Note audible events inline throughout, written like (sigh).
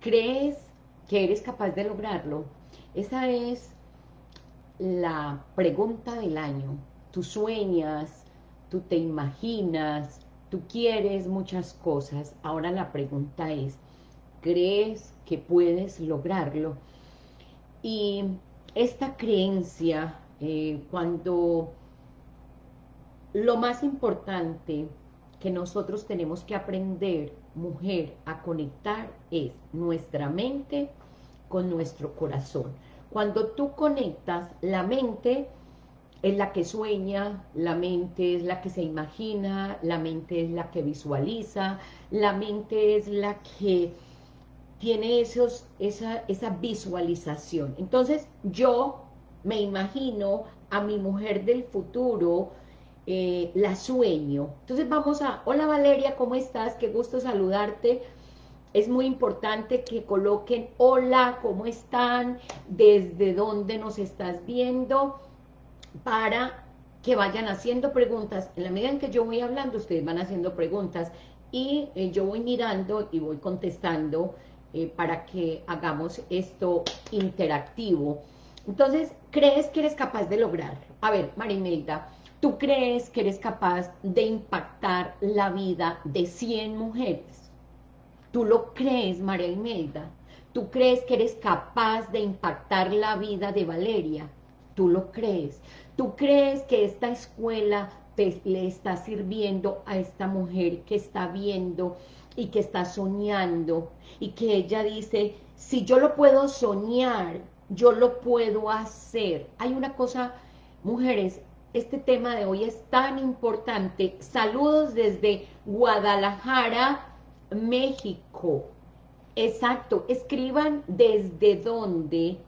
¿Crees que eres capaz de lograrlo? Esa es la pregunta del año. Tú sueñas, tú te imaginas, tú quieres muchas cosas. Ahora la pregunta es, ¿crees que puedes lograrlo? Y esta creencia, eh, cuando lo más importante que nosotros tenemos que aprender, mujer, a conectar es nuestra mente con nuestro corazón. Cuando tú conectas, la mente es la que sueña, la mente es la que se imagina, la mente es la que visualiza, la mente es la que tiene esos, esa, esa visualización. Entonces, yo me imagino a mi mujer del futuro, eh, la sueño. Entonces vamos a, hola Valeria, ¿cómo estás? Qué gusto saludarte. Es muy importante que coloquen hola, ¿cómo están? ¿Desde dónde nos estás viendo? Para que vayan haciendo preguntas. En la medida en que yo voy hablando, ustedes van haciendo preguntas y eh, yo voy mirando y voy contestando eh, para que hagamos esto interactivo. Entonces, ¿crees que eres capaz de lograrlo? A ver, Marimelda, ¿Tú crees que eres capaz de impactar la vida de 100 mujeres? ¿Tú lo crees, María Imelda? ¿Tú crees que eres capaz de impactar la vida de Valeria? ¿Tú lo crees? ¿Tú crees que esta escuela le está sirviendo a esta mujer que está viendo y que está soñando y que ella dice, si yo lo puedo soñar, yo lo puedo hacer? Hay una cosa, mujeres, este tema de hoy es tan importante. Saludos desde Guadalajara, México. Exacto, escriban desde dónde,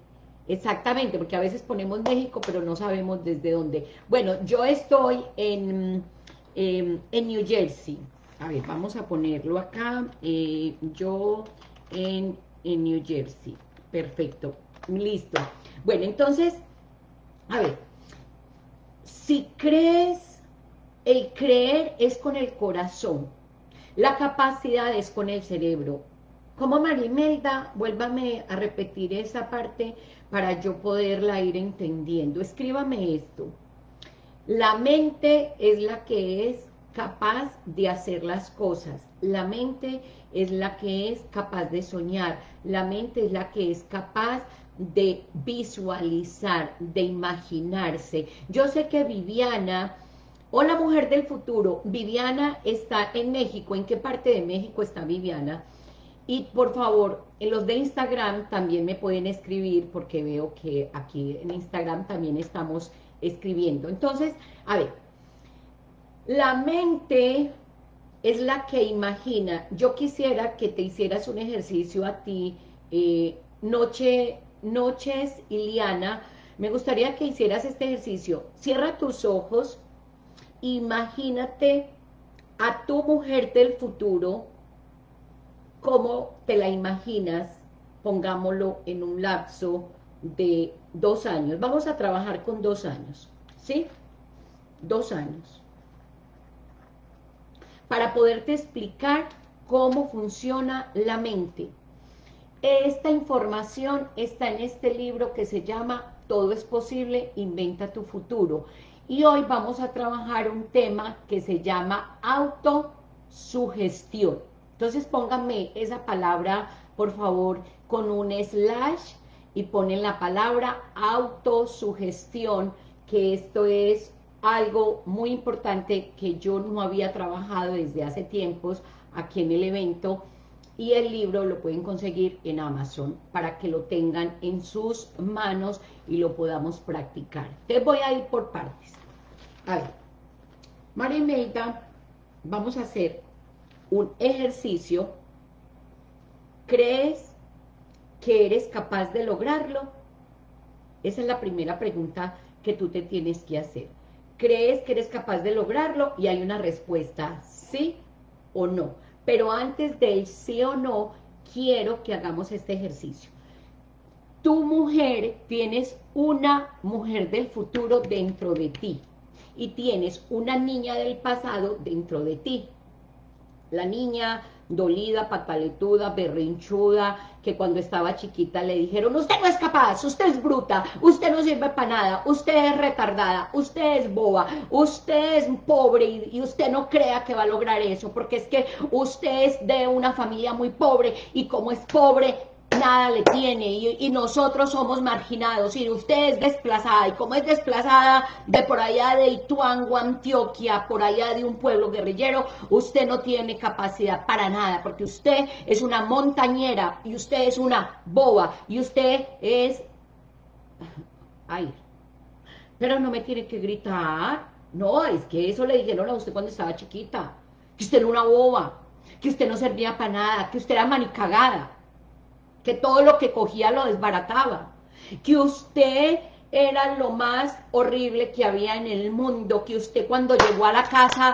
exactamente, porque a veces ponemos México, pero no sabemos desde dónde. Bueno, yo estoy en, em, en New Jersey. A ver, vamos a ponerlo acá. Eh, yo en, en New Jersey. Perfecto, listo. Bueno, entonces, a ver, si crees, el creer es con el corazón, la capacidad es con el cerebro. Como Marimelda, vuélvame a repetir esa parte para yo poderla ir entendiendo. Escríbame esto. La mente es la que es capaz de hacer las cosas. La mente es la que es capaz de soñar. La mente es la que es capaz de visualizar, de imaginarse. Yo sé que Viviana, hola mujer del futuro, Viviana está en México. ¿En qué parte de México está Viviana? Y por favor, en los de Instagram también me pueden escribir porque veo que aquí en Instagram también estamos escribiendo. Entonces, a ver, la mente es la que imagina. Yo quisiera que te hicieras un ejercicio a ti, eh, noche noches, Iliana, me gustaría que hicieras este ejercicio. Cierra tus ojos, imagínate a tu mujer del futuro, como te la imaginas, pongámoslo en un lapso de dos años. Vamos a trabajar con dos años, ¿sí? Dos años. Para poderte explicar cómo funciona la mente. Esta información está en este libro que se llama Todo es posible, inventa tu futuro. Y hoy vamos a trabajar un tema que se llama autosugestión. Entonces pónganme esa palabra, por favor, con un slash y ponen la palabra autosugestión, que esto es algo muy importante que yo no había trabajado desde hace tiempos aquí en el evento y el libro lo pueden conseguir en Amazon para que lo tengan en sus manos y lo podamos practicar. Te voy a ir por partes. A ver, María vamos a hacer un ejercicio. ¿Crees que eres capaz de lograrlo? Esa es la primera pregunta que tú te tienes que hacer. ¿Crees que eres capaz de lograrlo? Y hay una respuesta, sí o no pero antes del sí o no, quiero que hagamos este ejercicio. Tu mujer, tienes una mujer del futuro dentro de ti y tienes una niña del pasado dentro de ti. La niña dolida, pataletuda, berrinchuda, que cuando estaba chiquita le dijeron, usted no es capaz, usted es bruta, usted no sirve para nada, usted es retardada, usted es boba, usted es pobre y, y, usted no crea que va a lograr eso, porque es que usted es de una familia muy pobre y como es pobre, nada le tiene y, nosotros somos marginados y usted es desplazada. Y como es desplazada de por allá de Ituango, Antioquia, por allá de un pueblo guerrillero, usted no tiene capacidad para nada porque usted es una montañera y usted es una boba y usted es... Ay, pero no me tiene que gritar, no, es que eso le dijeron a usted cuando estaba chiquita, que usted era una boba, que usted no servía para nada, que usted era manicagada, que todo lo que cogía lo desbarataba, que usted era lo más horrible que había en el mundo, que usted cuando llegó a la casa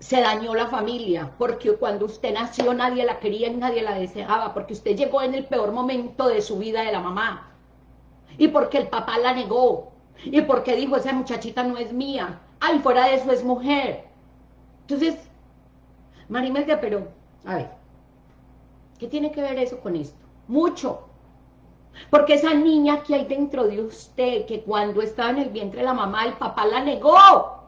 se dañó la familia, porque cuando usted nació nadie la quería y nadie la deseaba, porque usted llegó en el peor momento de su vida de la mamá, y porque el papá la negó, y porque dijo, esa muchachita no es mía, ay, fuera de eso es mujer. Entonces, Marimelda, pero, a ver, ¿qué tiene que ver eso con esto? Mucho. Porque esa niña que hay dentro de usted, que cuando estaba en el vientre de la mamá, el papá la negó.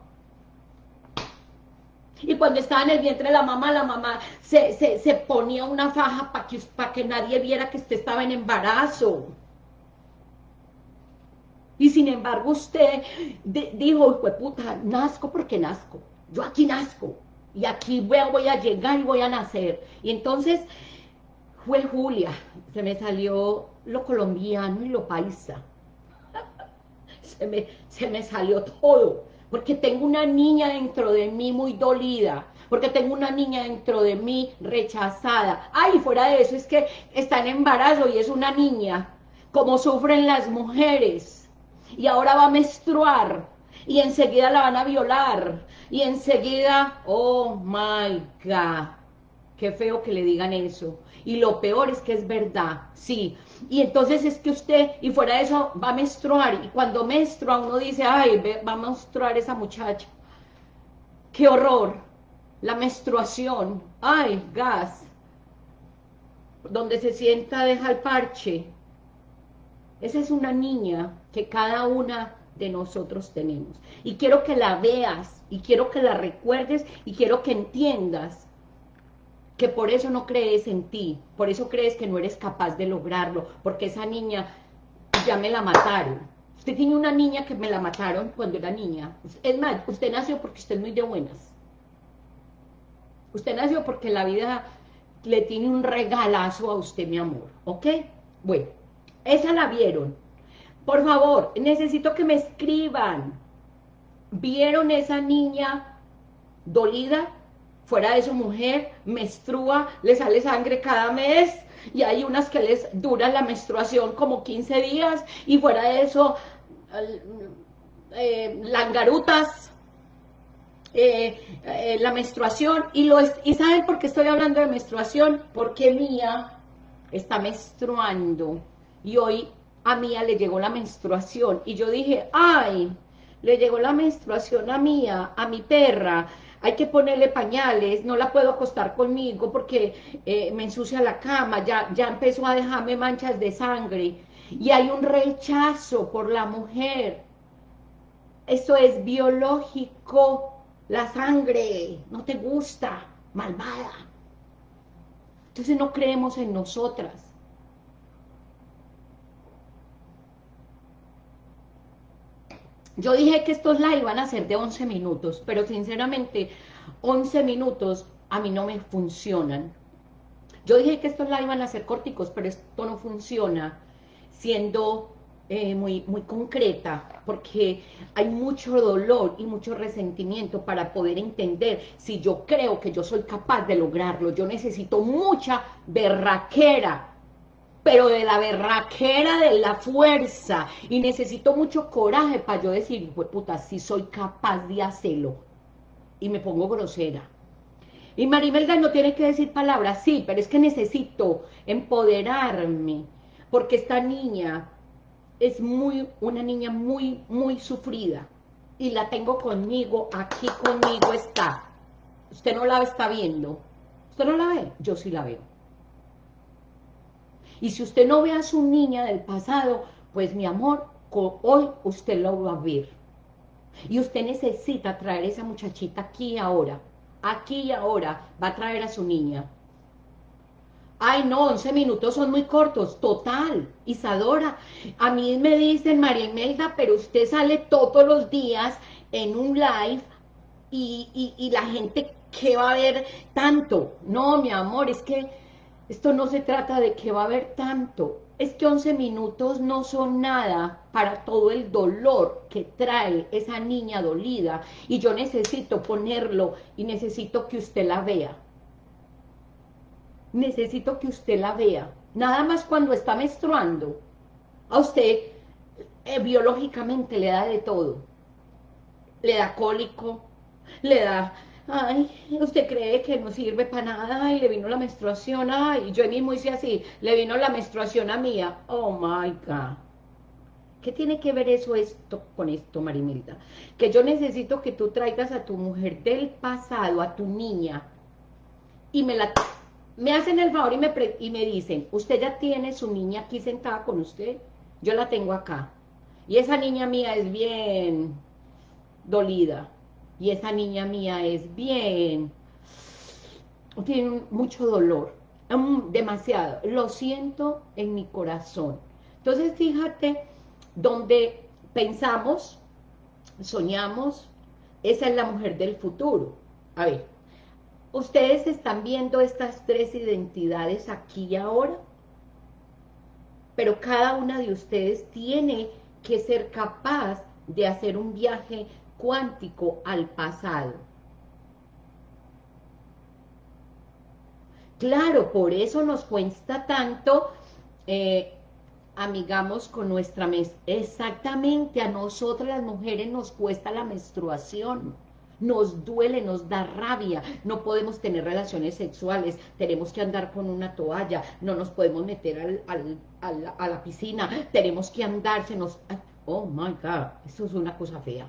Y cuando estaba en el vientre de la mamá, la mamá se, ponía una faja para que, que nadie viera que usted estaba en embarazo. Y sin embargo usted dijo, puta, nazco porque nazco. Yo aquí nazco. Y aquí voy, voy a llegar y voy a nacer. Y entonces fue Julia, se me salió lo colombiano y lo paisa. se, me, se me salió todo, porque tengo una niña dentro de mí muy dolida, porque tengo una niña dentro de mí rechazada. Ay, fuera de eso, es que está en embarazo y es una niña, como sufren las mujeres, y ahora va a menstruar, y enseguida la van a violar, y enseguida, oh my God, qué feo que le digan eso. Y lo peor es que es verdad, sí. Y entonces es que usted, y fuera de eso, va a menstruar. Y cuando menstrua uno dice, ay, va a menstruar esa muchacha. ¡Qué horror! La menstruación. ¡Ay, gas! Donde se sienta deja el parche. Esa es una niña que cada una de nosotros tenemos. Y quiero que la veas, y quiero que la recuerdes, y quiero que entiendas que por eso no crees en ti, por eso crees que no eres capaz de lograrlo, porque esa niña ya me la mataron. Usted tiene una niña que me la mataron cuando era niña. Es más, usted nació porque usted es muy de buenas. Usted nació porque la vida le tiene un regalazo a usted, mi amor, ¿ok? Bueno, esa la vieron. Por favor, necesito que me escriban. ¿Vieron esa niña dolida? Fuera de su mujer, menstrua, le sale sangre cada mes, y hay unas que les dura la menstruación como 15 días, y fuera de eso, eh, langarutas, eh, eh, la menstruación, y, lo ¿y saben por qué estoy hablando de menstruación? Porque Mía está menstruando, y hoy a Mía le llegó la menstruación, y yo dije, ay, le llegó la menstruación a Mía, a mi perra, hay que ponerle pañales, no la puedo acostar conmigo porque eh, me ensucia la cama, ya, ya empezó a dejarme manchas de sangre, y hay un rechazo por la mujer. Eso es biológico, la sangre, no te gusta, malvada. Entonces no creemos en nosotras. Yo dije que estos live iban a ser de 11 minutos, pero sinceramente 11 minutos a mí no me funcionan. Yo dije que estos live iban a ser corticos, pero esto no funciona siendo eh, muy, muy concreta, porque hay mucho dolor y mucho resentimiento para poder entender si yo creo que yo soy capaz de lograrlo. Yo necesito mucha berraquera pero de la berraquera, de la fuerza, y necesito mucho coraje para yo decir, pues puta, si soy capaz de hacerlo, y me pongo grosera. Y Marimelga no tiene que decir palabras, sí, pero es que necesito empoderarme, porque esta niña es muy, una niña muy, muy sufrida, y la tengo conmigo, aquí conmigo está. Usted no la está viendo, ¿Usted no la ve? Yo sí la veo. Y si usted no ve a su niña del pasado, pues mi amor, hoy usted lo va a ver. Y usted necesita traer esa muchachita aquí y ahora. Aquí y ahora va a traer a su niña. Ay, no, 11 minutos son muy cortos. Total, Isadora. A mí me dicen, María Imelda, pero usted sale todos los días en un live y, y la gente, ¿qué va a ver tanto? No, mi amor, es que esto no se trata de que va a haber tanto. Es que 11 minutos no son nada para todo el dolor que trae esa niña dolida. Y yo necesito ponerlo y necesito que usted la vea necesito que usted la vea. Nada más cuando está menstruando, a usted eh, biológicamente le da de todo. Le da cólico, le da, ay, usted cree que no sirve para nada, ay, le vino la menstruación, ay, yo mismo hice así, le vino la menstruación a mía, oh my God. ¿Qué tiene que ver eso esto con esto, Marimilda? Que yo necesito que tú traigas a tu mujer del pasado, a tu niña, y me la me hacen el favor y me, y me dicen, usted ya tiene su niña aquí sentada con usted, yo la tengo acá, y esa niña mía es bien dolida, y esa niña mía es bien, tiene mucho dolor, demasiado, lo siento en mi corazón. Entonces fíjate, donde pensamos, soñamos, esa es la mujer del futuro. A ver, ¿Ustedes están viendo estas tres identidades aquí y ahora? Pero cada una de ustedes tiene que ser capaz de hacer un viaje cuántico al pasado. Claro, por eso nos cuesta tanto, eh, amigamos con nuestra mes. Exactamente, a nosotras las mujeres nos cuesta la menstruación nos duele, nos da rabia, no podemos tener relaciones sexuales, tenemos que andar con una toalla, no nos podemos meter a la piscina, tenemos que andar, se nos... Oh my God, eso es una cosa fea.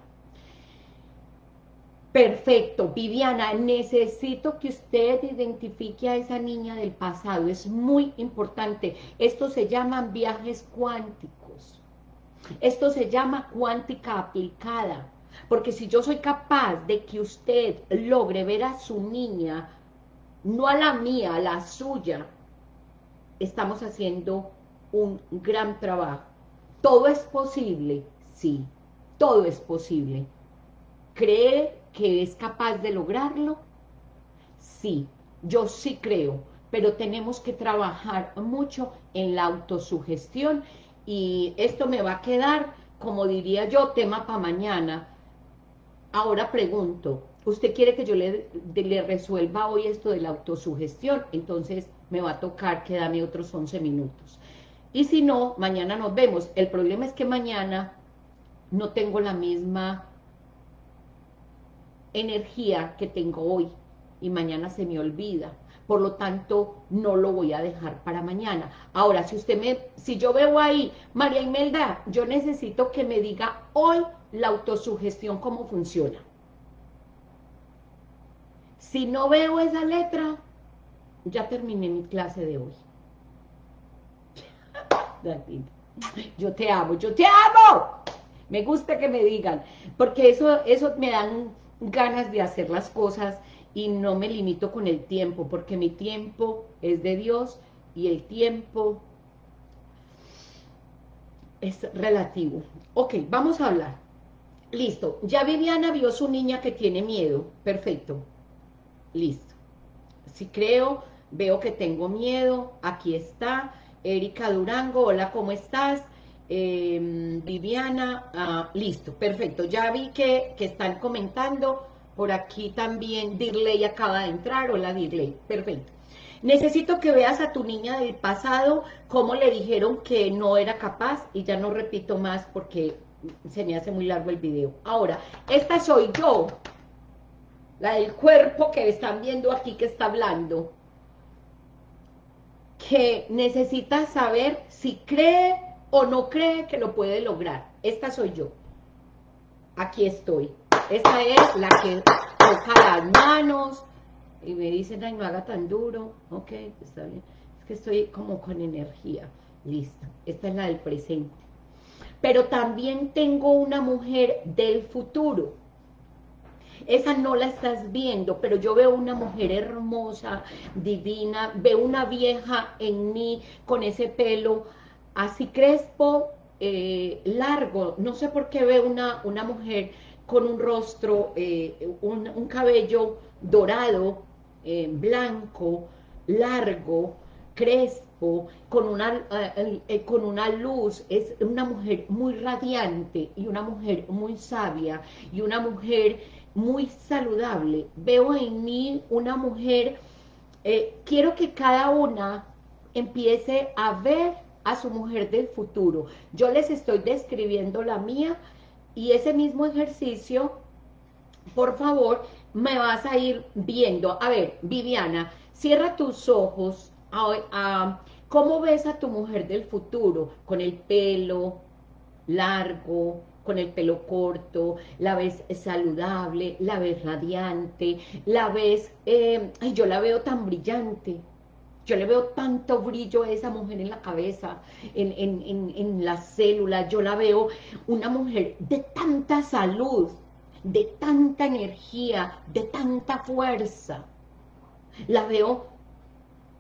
Perfecto, Viviana, necesito que usted identifique a esa niña del pasado, es muy importante. Esto se llaman viajes cuánticos. Esto se llama cuántica aplicada. Porque si yo soy capaz de que usted logre ver a su niña, no a la mía, a la suya, estamos haciendo un gran trabajo. ¿Todo es posible? Sí, todo es posible. ¿Cree que es capaz de lograrlo? Sí, yo sí creo, pero tenemos que trabajar mucho en la autosugestión y esto me va a quedar, como diría yo, tema para mañana, Ahora pregunto, ¿usted quiere que yo le, le, resuelva hoy esto de la autosugestión? Entonces me va a tocar que dame otros 11 minutos. Y si no, mañana nos vemos. El problema es que mañana no tengo la misma energía que tengo hoy y mañana se me olvida. Por lo tanto, no lo voy a dejar para mañana. Ahora, si usted me, si yo veo ahí, María Imelda, yo necesito que me diga hoy la autosugestión cómo funciona. Si no veo esa letra, ya terminé mi clase de hoy. (laughs) Yo te amo, yo te amo. Me gusta que me digan, porque eso, eso me dan ganas de hacer las cosas y no me limito con el tiempo, porque mi tiempo es de Dios y el tiempo es relativo. Ok, vamos a hablar. Listo. Ya Viviana vio su niña que tiene miedo. Perfecto. Listo. Si creo, veo que tengo miedo. Aquí está. Erika Durango, hola, ¿cómo estás? Em, Viviana, ah, listo, perfecto. Ya vi que, que están comentando. Por aquí también Dirley acaba de entrar. Hola, Dirley. Perfecto. Necesito que veas a tu niña del pasado, cómo le dijeron que no era capaz, y ya no repito más porque se me hace muy largo el video. Ahora, esta soy yo, la del cuerpo que están viendo aquí que está hablando, que necesita saber si cree o no cree que lo puede lograr. Esta soy yo. Aquí estoy. Esta es la que toca las manos, y me dicen, ay, no haga tan duro, ok, está bien, es que estoy como con energía, listo, esta es la del presente. Pero también tengo una mujer del futuro, esa no la estás viendo, pero yo veo una mujer hermosa, divina, veo una vieja en mí con ese pelo así crespo, eh, largo, no sé por qué veo una, una mujer con un rostro, eh, un, cabello dorado, eh, blanco, largo, crespo, con una, con una luz, es una mujer muy radiante y una mujer muy sabia y una mujer muy saludable. Veo en mí una mujer, quiero que cada una empiece a ver a su mujer del futuro. Yo les estoy describiendo la mía y ese mismo ejercicio, por favor, me vas a ir viendo. A ver, Viviana, cierra tus ojos. ¿Cómo ves a tu mujer del futuro? Con el pelo largo, con el pelo corto, la ves saludable, la ves radiante, la ves, eh, yo la veo tan brillante, yo le veo tanto brillo a esa mujer en la cabeza, en, en, las células. Yo la veo una mujer de tanta salud, de tanta energía, de tanta fuerza. La veo,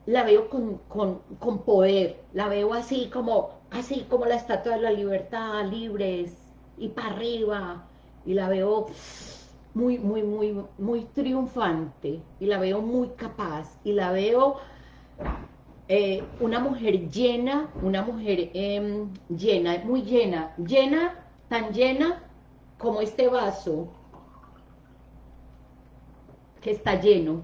la veo con, con, poder. La veo así como, así como la estatua de la libertad, libres y para arriba. Y la veo muy, muy, muy, muy triunfante. Y la veo muy capaz. Y la veo eh, una mujer llena, una mujer em, llena, muy llena, llena, tan llena como este vaso que está lleno.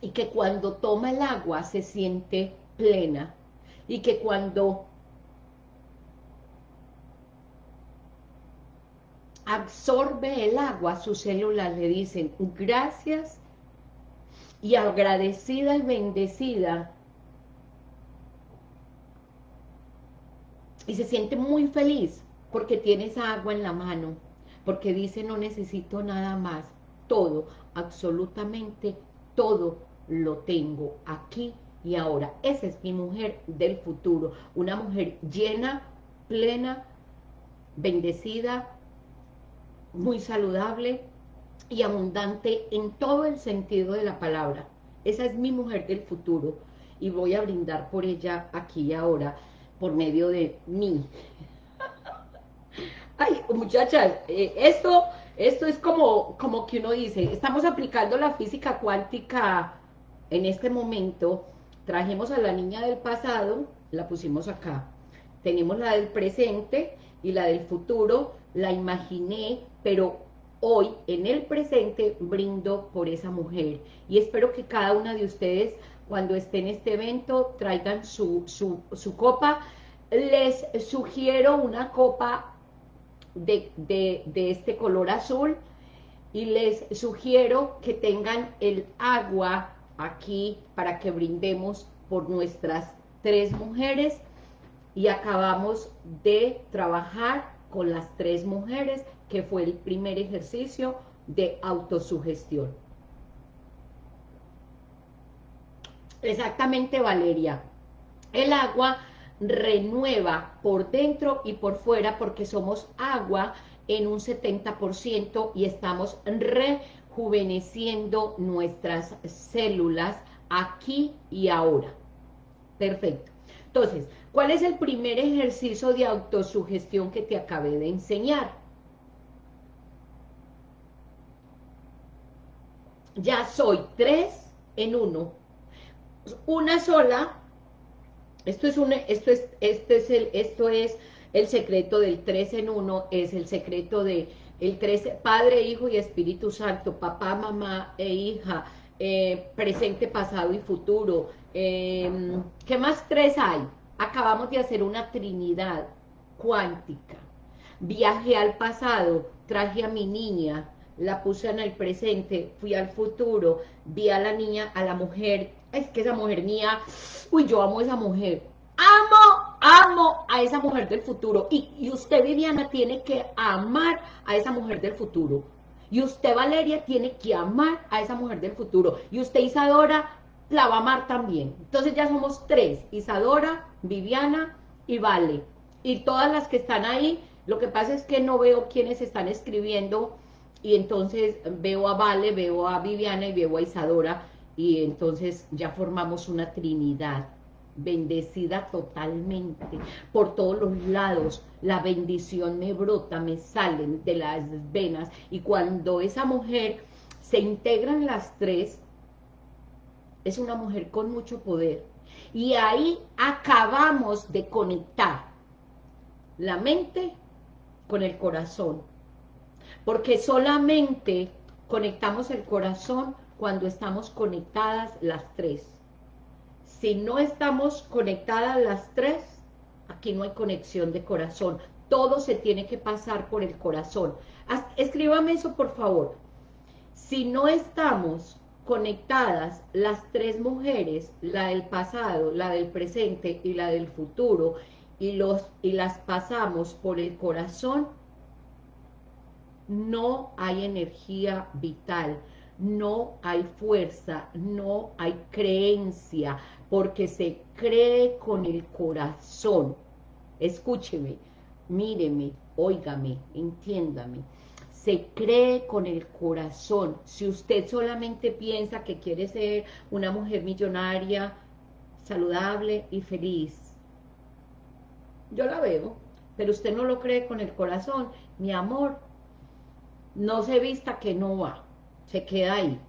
Y que cuando toma el agua se siente plena. Y que cuando absorbe el agua, sus células le dicen gracias y agradecida y bendecida y se siente muy feliz porque tiene esa agua en la mano, porque dice no necesito nada más, todo, absolutamente todo lo tengo aquí y ahora. Esa es mi mujer del futuro, una mujer llena, plena, bendecida, muy saludable y abundante en todo el sentido de la palabra. Esa es mi mujer del futuro y voy a brindar por ella aquí y ahora por medio de mí. (laughs) Ay, muchachas, eh, esto, esto es como, como que uno dice, estamos aplicando la física cuántica en este momento, trajimos a la niña del pasado, la pusimos acá, tenemos la del presente y la del futuro, la imaginé, pero hoy, en el presente, brindo por esa mujer. Y espero que cada una de ustedes, cuando esté en este evento, traigan su, su, copa. Les sugiero una copa de, de este color azul y les sugiero que tengan el agua aquí para que brindemos por nuestras tres mujeres y acabamos de trabajar con las tres mujeres, que fue el primer ejercicio de autosugestión. Exactamente, Valeria. El agua renueva por dentro y por fuera porque somos agua en un 70% y estamos rejuveneciendo nuestras células aquí y ahora. Perfecto. Entonces, ¿cuál es el primer ejercicio de autosugestión que te acabé de enseñar? Ya soy tres en uno. Una sola, esto es un, esto es, esto es el, esto es el secreto del tres en uno, es el secreto de el tres, Padre, Hijo y Espíritu Santo, papá, mamá e hija, eh, presente, pasado y futuro, Em, ¿Qué más tres hay? Acabamos de hacer una trinidad cuántica. Viajé al pasado, traje a mi niña, la puse en el presente, fui al futuro, vi a la niña, a la mujer, es que esa mujer mía, uy, yo amo a esa mujer, amo, amo a esa mujer del futuro. Y, y usted, Viviana, tiene que amar a esa mujer del futuro. Y usted, Valeria, tiene que amar a esa mujer del futuro. Y usted, Isadora, la va a amar también. Entonces ya somos tres, Isadora, Viviana y Vale. Y todas las que están ahí, lo que pasa es que no veo quiénes están escribiendo y entonces veo a Vale, veo a Viviana y veo a Isadora y entonces ya formamos una trinidad bendecida totalmente por todos los lados, la bendición me brota, me salen de las venas y cuando esa mujer se integran las tres, es una mujer con mucho poder. Y ahí acabamos de conectar la mente con el corazón. Porque solamente conectamos el corazón cuando estamos conectadas las tres. Si no estamos conectadas las tres, aquí no hay conexión de corazón. Todo se tiene que pasar por el corazón. Escríbame eso, por favor. Si no estamos conectadas las tres mujeres, la del pasado, la del presente y la del futuro, y, los, y las pasamos por el corazón, no hay energía vital, no hay fuerza, no hay creencia, porque se cree con el corazón. Escúcheme, míreme, óigame, entiéndame se cree con el corazón. Si usted solamente piensa que quiere ser una mujer millonaria, saludable y feliz, yo la veo, pero usted no lo cree con el corazón, mi amor, no se vista que no va, se queda ahí,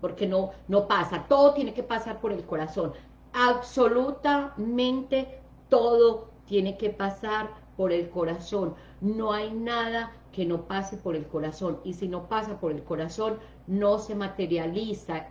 porque no, no pasa, todo tiene que pasar por el corazón, absolutamente todo tiene que pasar por el corazón, no hay nada que no pase por el corazón. Y si no pasa por el corazón, no se materializa.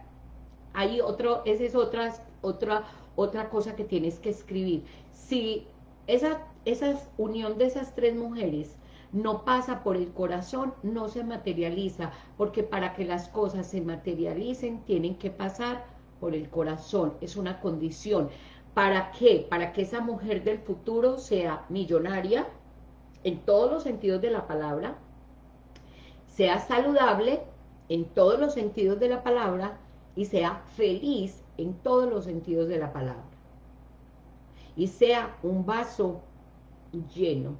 Hay otro, esa es otra, otra, otra cosa que tienes que escribir. Si esa, esa unión de esas tres mujeres no pasa por el corazón, no se materializa, porque para que las cosas se materialicen, tienen que pasar por el corazón, es una condición. ¿Para qué? Para que esa mujer del futuro sea millonaria, en todos los sentidos de la palabra, sea saludable en todos los sentidos de la palabra y sea feliz en todos los sentidos de la palabra. Y sea un vaso lleno,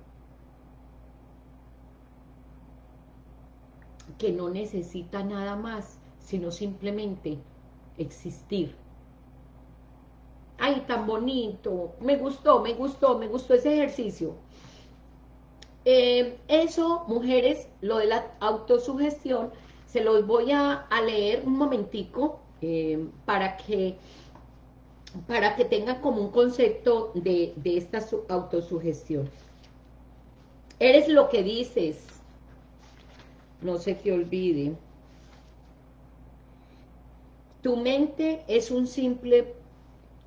que no necesita nada más, sino simplemente existir. ¡Ay, tan bonito! Me gustó, me gustó, me gustó ese ejercicio. Eh, eso, mujeres, lo de la autosugestión, se los voy a, leer un momentico eh, para que para que tengan como un concepto de, de esta autosugestión. Eres lo que dices, no se te olvide. Tu mente es un simple,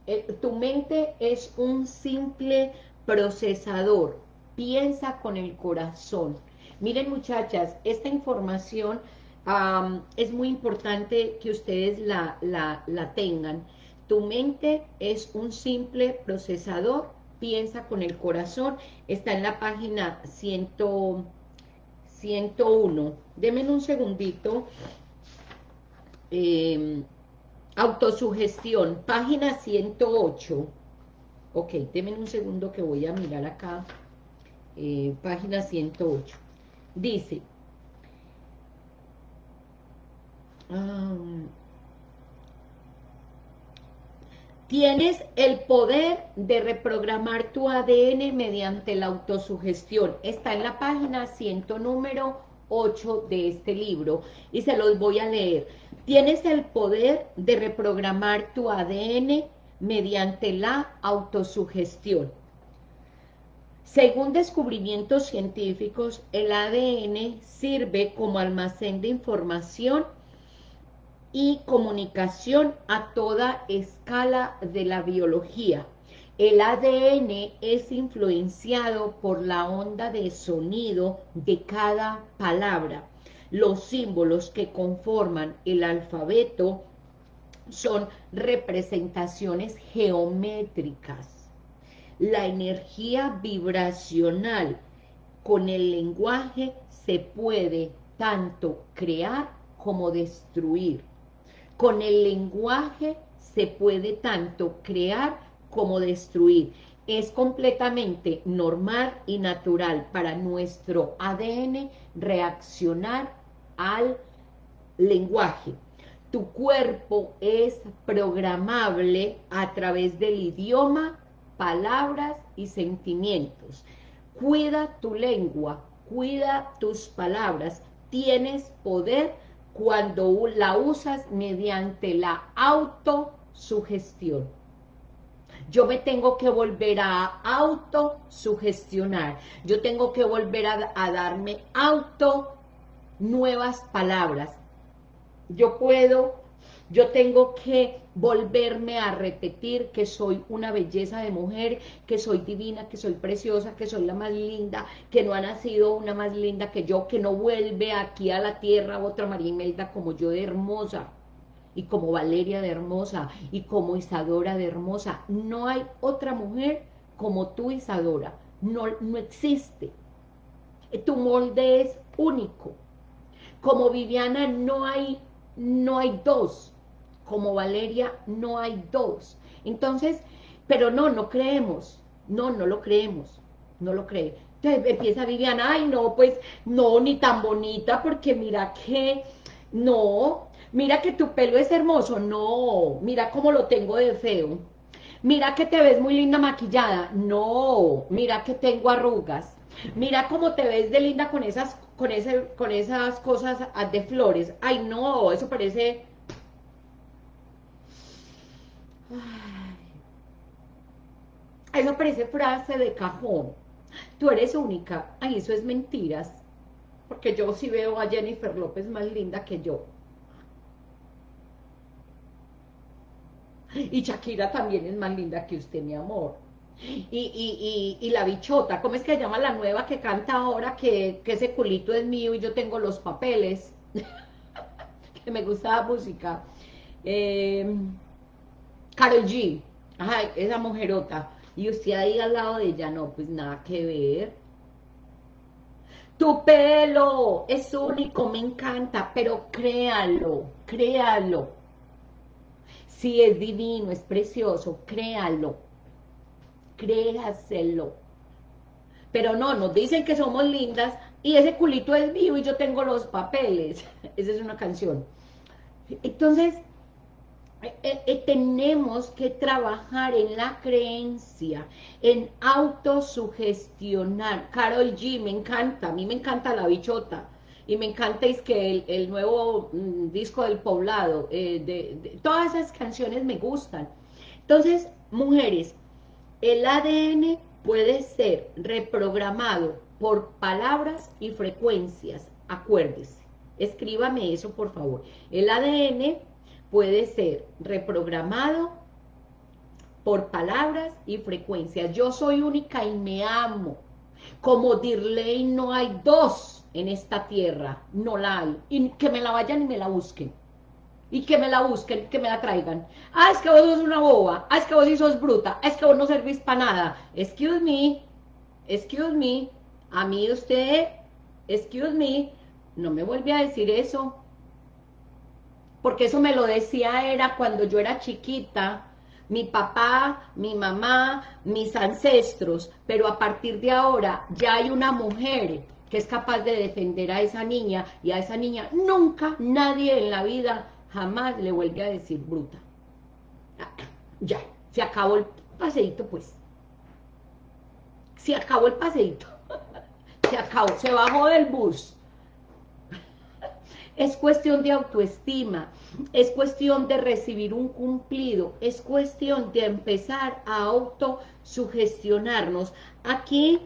eh, tu mente es un simple procesador piensa con el corazón. Miren muchachas, esta información es muy importante que ustedes la, la, tengan. Tu mente es un simple procesador, piensa con el corazón, está en la página 101. Denme un segundito. Em, autosugestión, página 108. Ok, denme un segundo que voy a mirar acá eh, página 108. Dice, tienes el poder de reprogramar tu ADN mediante la autosugestión. Está en la página 100 número 8 de este libro y se los voy a leer. Tienes el poder de reprogramar tu ADN mediante la autosugestión. Según descubrimientos científicos, el ADN sirve como almacén de información y comunicación a toda escala de la biología. El ADN es influenciado por la onda de sonido de cada palabra. Los símbolos que conforman el alfabeto son representaciones geométricas la energía vibracional con el lenguaje se puede tanto crear como destruir. Con el lenguaje se puede tanto crear como destruir. Es completamente normal y natural para nuestro ADN reaccionar al lenguaje. Tu cuerpo es programable a través del idioma, palabras y sentimientos. Cuida tu lengua, cuida tus palabras. Tienes poder cuando la usas mediante la autosugestión. Yo me tengo que volver a autosugestionar. Yo tengo que volver a, a darme auto nuevas palabras yo puedo, yo tengo que volverme a repetir que soy una belleza de mujer, que soy divina, que soy preciosa, que soy la más linda, que no ha nacido una más linda que yo, que no vuelve aquí a la tierra otra María Imelda como yo de hermosa, y como Valeria de hermosa, y como Isadora de hermosa. No hay otra mujer como tú, Isadora. No, no existe. Tu molde es único. Como Viviana no hay no hay dos. Como Valeria, no hay dos. Entonces, pero no, no creemos. No, no lo creemos. No lo cree. Entonces empieza Viviana, ay no, pues no, ni tan bonita, porque mira que, no, mira que tu pelo es hermoso, no, mira cómo lo tengo de feo, mira que te ves muy linda maquillada, no, mira que tengo arrugas, mira cómo te ves de linda con esas con, ese, con esas cosas de flores. Ay, no, eso parece... Eso parece frase de cajón. Tú eres única. Ay, eso es mentiras. Porque yo sí veo a Jennifer López más linda que yo. Y Shakira también es más linda que usted, mi amor y, y, la bichota, ¿cómo es que se llama la nueva que canta ahora que, ese culito es mío y yo tengo los papeles? (laughs) que me gusta la música. Eh, Karol G, ay, esa mujerota. Y usted ahí al lado de ella, no, pues nada que ver. Tu pelo es único, me encanta, pero créalo, créalo. Si es divino, es precioso, créalo créaselo. Pero no, nos dicen que somos lindas y ese culito es mío y yo tengo los papeles. (laughs) Esa es una canción. Entonces, eh, eh, tenemos que trabajar en la creencia, en autosugestionar. Carol G, me encanta, a mí me encanta la bichota. Y me encanta es que el, nuevo mm, disco del poblado, eh, de, todas esas canciones me gustan. Entonces, mujeres, el ADN puede ser reprogramado por palabras y frecuencias. Acuérdese, escríbame eso por favor. El ADN puede ser reprogramado por palabras y frecuencias. Yo soy única y me amo. Como Dirley no hay dos en esta tierra, no la hay. Y que me la vayan y me la busquen y que me la busquen, que me la traigan. Ah, es que vos sos una boba, ah, es que vos sí sos bruta, ah, es que vos no servís para nada. Excuse me, excuse me, a mí usted, excuse me, no me vuelve a decir eso. Porque eso me lo decía era cuando yo era chiquita, mi papá, mi mamá, mis ancestros, pero a partir de ahora ya hay una mujer que es capaz de defender a esa niña, y a esa niña nunca nadie en la vida jamás le vuelve a decir bruta. Ya, se acabó el paseíto, pues. Se acabó el paseíto. Se acabó, se bajó del bus. Es cuestión de autoestima, es cuestión de recibir un cumplido, es cuestión de empezar a autosugestionarnos. Aquí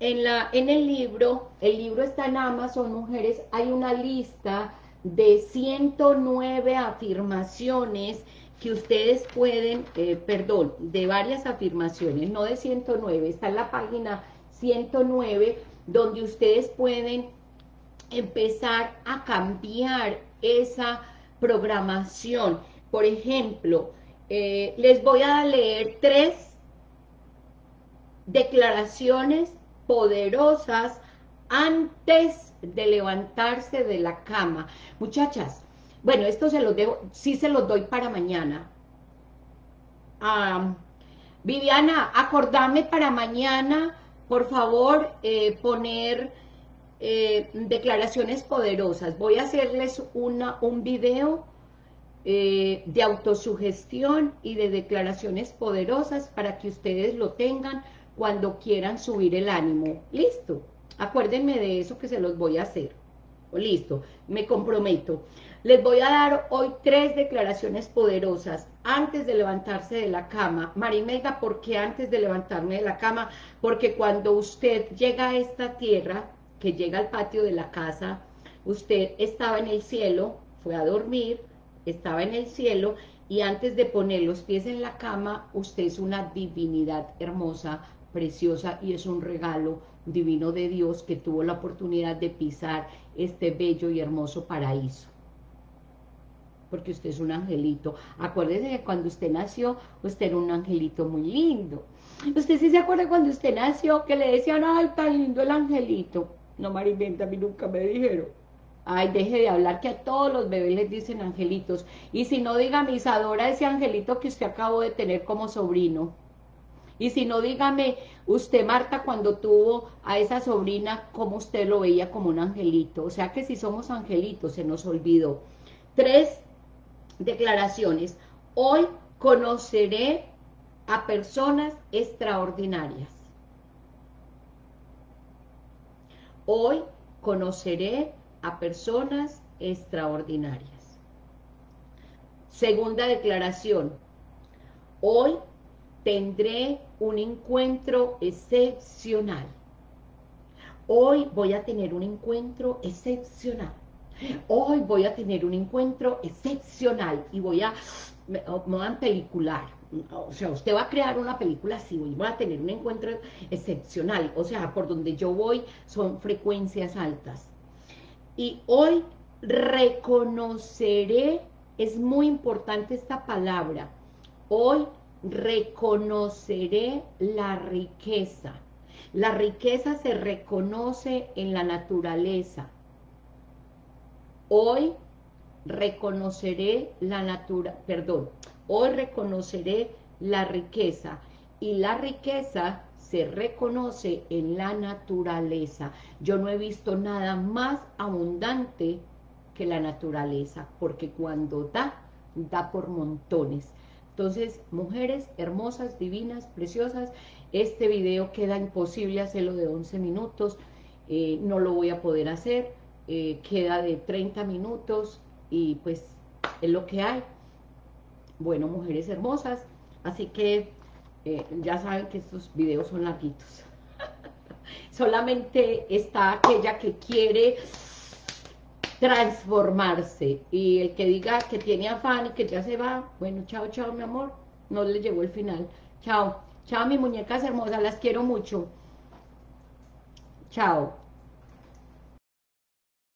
en, la, en el libro, el libro está en Amazon, mujeres, hay una lista de 109 afirmaciones que ustedes pueden, eh, perdón, de varias afirmaciones, no de 109, está en la página 109, donde ustedes pueden empezar a cambiar esa programación. Por ejemplo, eh, les voy a leer tres, declaraciones poderosas antes de levantarse de la cama. Muchachas, bueno, esto se los dejo, sí se los doy para mañana. Viviana, acordame para mañana, por favor, eh, poner eh, declaraciones poderosas. Voy a hacerles una, un video eh, de autosugestión y de declaraciones poderosas para que ustedes lo tengan cuando quieran subir el ánimo. ¿Listo? Acuérdenme de eso que se los voy a hacer. Listo, me comprometo. Les voy a dar hoy tres declaraciones poderosas antes de levantarse de la cama. Marimelda, ¿por qué antes de levantarme de la cama? Porque cuando usted llega a esta tierra, que llega al patio de la casa, usted estaba en el cielo, fue a dormir, estaba en el cielo y antes de poner los pies en la cama, usted es una divinidad hermosa, preciosa y es un regalo divino de Dios que tuvo la oportunidad de pisar este bello y hermoso paraíso. Porque usted es un angelito. Acuérdese que cuando usted nació, usted era un angelito muy lindo. Usted sí se acuerda cuando usted nació que le decían, ay, tan lindo el angelito. No, Mariventa, a mí nunca me dijeron. Ay, deje de hablar que a todos los bebés les dicen angelitos. Y si no, dígame, Isadora, ese angelito que usted acabó de tener como sobrino. Y si no, dígame, usted, Marta, cuando tuvo a esa sobrina, cómo usted lo veía como un angelito. O sea que si somos angelitos, se nos olvidó. Tres declaraciones. Hoy conoceré a personas extraordinarias. Hoy conoceré a personas extraordinarias. Segunda declaración, hoy tendré un encuentro excepcional. Hoy voy a tener un encuentro excepcional. Hoy voy a tener un encuentro excepcional y voy a, me, voy a pelicular. O sea, usted va a crear una película así, voy a tener un encuentro excepcional. O sea, por donde yo voy son frecuencias altas y hoy reconoceré, es muy importante esta palabra, hoy reconoceré la riqueza. La riqueza se reconoce en la naturaleza. Hoy reconoceré la natura, perdón, hoy reconoceré la riqueza y la riqueza se reconoce en la naturaleza. Yo no he visto nada más abundante que la naturaleza, porque cuando da, da por montones. Entonces, mujeres hermosas, divinas, preciosas, este video queda imposible hacerlo de 11 minutos, eh, no lo voy a poder hacer, eh, queda de 30 minutos y pues es lo que hay. Bueno, mujeres hermosas, así que eh, ya saben que estos videos son larguitos. (laughs) Solamente está aquella que quiere transformarse. Y el que diga que tiene afán y que ya se va, bueno, chao, chao, mi amor. No le llegó el final. Chao. Chao, mis muñecas hermosas, las quiero mucho. Chao.